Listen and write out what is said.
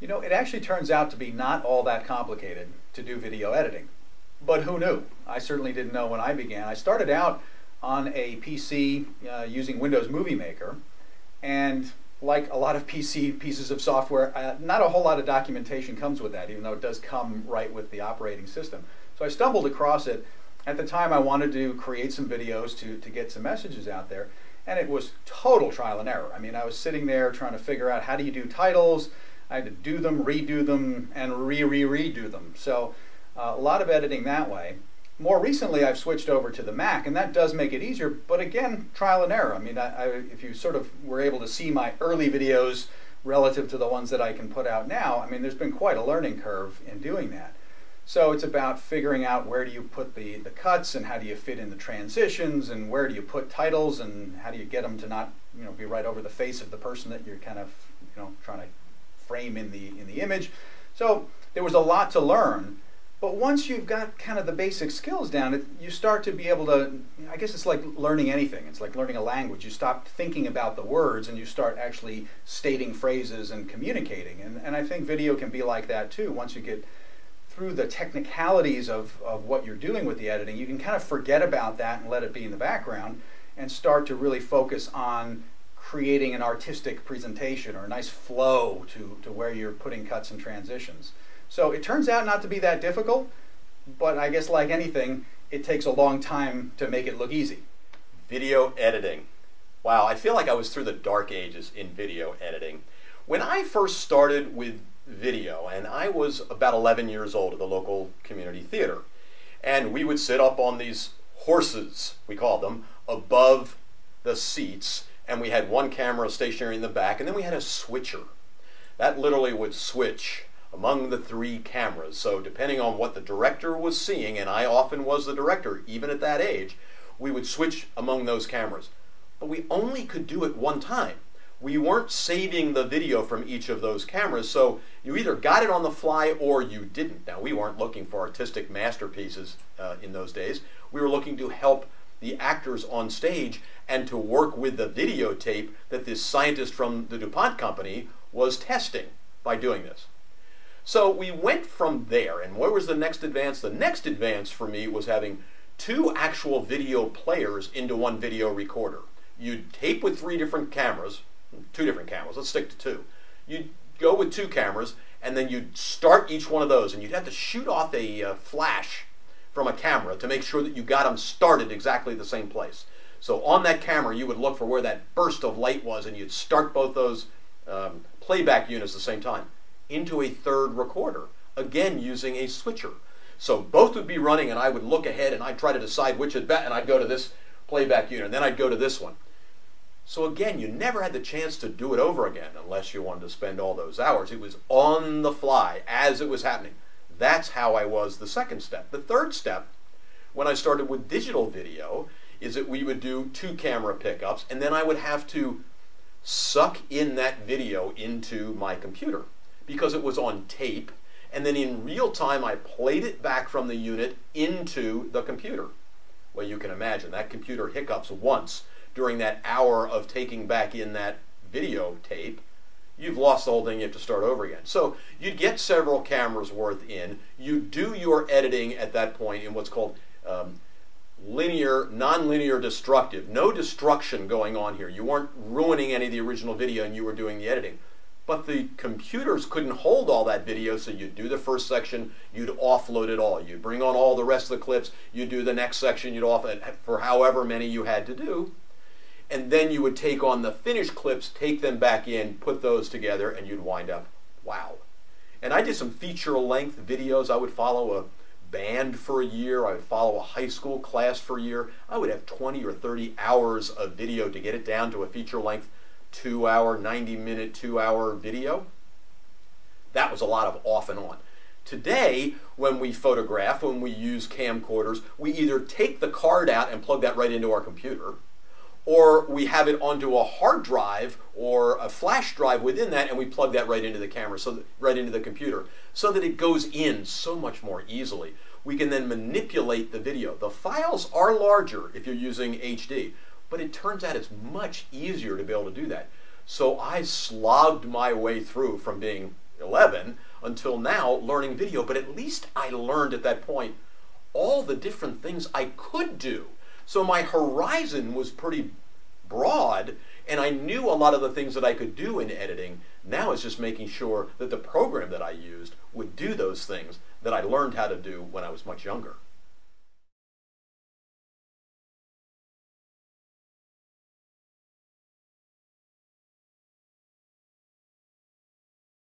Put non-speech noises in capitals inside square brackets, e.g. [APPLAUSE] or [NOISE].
You know, it actually turns out to be not all that complicated to do video editing. But who knew? I certainly didn't know when I began. I started out on a PC uh, using Windows Movie Maker, and like a lot of [LAUGHS] PC pieces of software, uh, not a whole lot of documentation comes with that, even though it does come right with the operating system. So I stumbled across it. At the time, I wanted to create some videos to, to get some messages out there, and it was total trial and error. I mean, I was sitting there trying to figure out how do you do titles. I had to do them, redo them, and re-re-redo them. So uh, a lot of editing that way. More recently, I've switched over to the Mac, and that does make it easier, but again, trial and error. I mean, I, I, if you sort of were able to see my early videos relative to the ones that I can put out now, I mean, there's been quite a learning curve in doing that. So it's about figuring out where do you put the, the cuts and how do you fit in the transitions and where do you put titles and how do you get them to not you know be right over the face of the person that you're kind of you know trying to frame in the in the image. So there was a lot to learn, but once you've got kind of the basic skills down, it, you start to be able to, I guess it's like learning anything. It's like learning a language. You stop thinking about the words and you start actually stating phrases and communicating. And, and I think video can be like that too. Once you get through the technicalities of, of what you're doing with the editing, you can kind of forget about that and let it be in the background and start to really focus on creating an artistic presentation or a nice flow to, to where you're putting cuts and transitions. So it turns out not to be that difficult, but I guess like anything, it takes a long time to make it look easy. Video editing. Wow, I feel like I was through the dark ages in video editing. When I first started with video, and I was about 11 years old at the local community theater, and we would sit up on these horses, we called them, above the seats, and we had one camera stationary in the back, and then we had a switcher. That literally would switch among the three cameras. So depending on what the director was seeing, and I often was the director, even at that age, we would switch among those cameras. But we only could do it one time. We weren't saving the video from each of those cameras, so you either got it on the fly or you didn't. Now, we weren't looking for artistic masterpieces uh, in those days. We were looking to help the actors on stage and to work with the videotape that this scientist from the DuPont company was testing by doing this. So we went from there, and where was the next advance? The next advance for me was having two actual video players into one video recorder. You'd tape with three different cameras, two different cameras, let's stick to two. You'd go with two cameras, and then you'd start each one of those, and you'd have to shoot off a uh, flash from a camera to make sure that you got them started exactly the same place. So on that camera, you would look for where that burst of light was, and you'd start both those um, playback units at the same time into a third recorder, again using a switcher. So both would be running and I would look ahead and I'd try to decide which had bet and I'd go to this playback unit and then I'd go to this one. So again, you never had the chance to do it over again unless you wanted to spend all those hours. It was on the fly as it was happening. That's how I was the second step. The third step, when I started with digital video, is that we would do two camera pickups and then I would have to suck in that video into my computer because it was on tape, and then in real time I played it back from the unit into the computer. Well, you can imagine that computer hiccups once during that hour of taking back in that videotape, you've lost the whole thing, you have to start over again. So you'd get several cameras worth in, you do your editing at that point in what's called um, linear, non-linear destructive. No destruction going on here. You weren't ruining any of the original video and you were doing the editing but the computers couldn't hold all that video, so you'd do the first section, you'd offload it all. You'd bring on all the rest of the clips, you'd do the next section, you'd off for however many you had to do. And then you would take on the finished clips, take them back in, put those together, and you'd wind up, wow. And I did some feature-length videos. I would follow a band for a year. I would follow a high school class for a year. I would have 20 or 30 hours of video to get it down to a feature-length two hour, 90 minute, two hour video. That was a lot of off and on. Today, when we photograph, when we use camcorders, we either take the card out and plug that right into our computer, or we have it onto a hard drive or a flash drive within that and we plug that right into the camera, so that, right into the computer, so that it goes in so much more easily. We can then manipulate the video. The files are larger if you're using HD, but it turns out it's much easier to be able to do that. So I slogged my way through from being 11 until now learning video, but at least I learned at that point all the different things I could do. So my horizon was pretty broad and I knew a lot of the things that I could do in editing. Now it's just making sure that the program that I used would do those things that I learned how to do when I was much younger.